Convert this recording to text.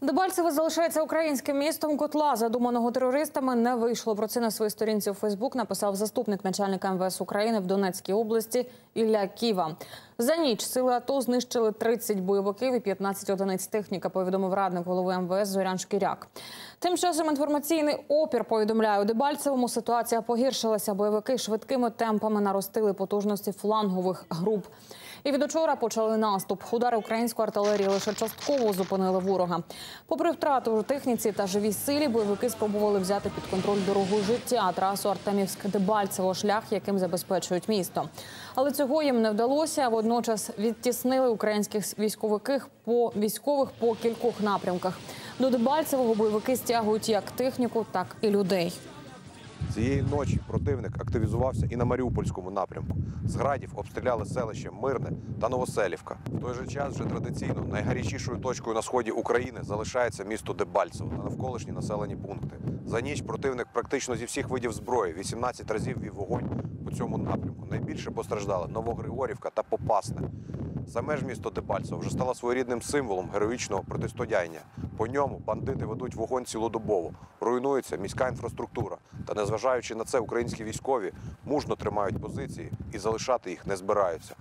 Дебальцеве залишається українським містом. Котла, задуманого терористами, не вийшло. Про це на своїй сторінці у Фейсбук написав заступник начальника МВС України в Донецькій області Ілля Ківа. За ніч сили АТО знищили 30 бойовиків і 15 одиниць техніка, повідомив радник голови МВС Зорян Шкіряк. Тим часом інформаційний опір повідомляє у Дебальцевому. Ситуація погіршилася. Бойовики швидкими темпами наростили потужності флангових груп. І від учора почали наступ. Удари української артилерії лише частково зупинили ворога. Попри втрату у техніці та живій силі, бойовики спробували взяти під контроль дорогу життя, трасу Артемівськ-Дебальцево, шлях, яким забезпечують місто. Але цього їм не вдалося. Водночас відтіснили українських військовиків по військових по кількох напрямках. До Дебальцевого бойовики стягують як техніку, так і людей. Цієї ночі противник активізувався і на Маріупольському напрямку. З градів обстріляли селище Мирне та Новоселівка. В той же час вже традиційно найгарячішою точкою на сході України залишається місто Дебальцево та навколишні населені пункти. За ніч противник практично зі всіх видів зброї 18 разів вів вогонь по цьому напрямку. Найбільше постраждали Новогригорівка та Попасне. Саме ж місто Дебальцево вже стало своєрідним символом героїчного протистояння. По ньому бандити ведуть вогонь цілодобово, руйнується міська інфраструктура. Та незважаючи на це, українські військові мужно тримають позиції і залишати їх не збираються.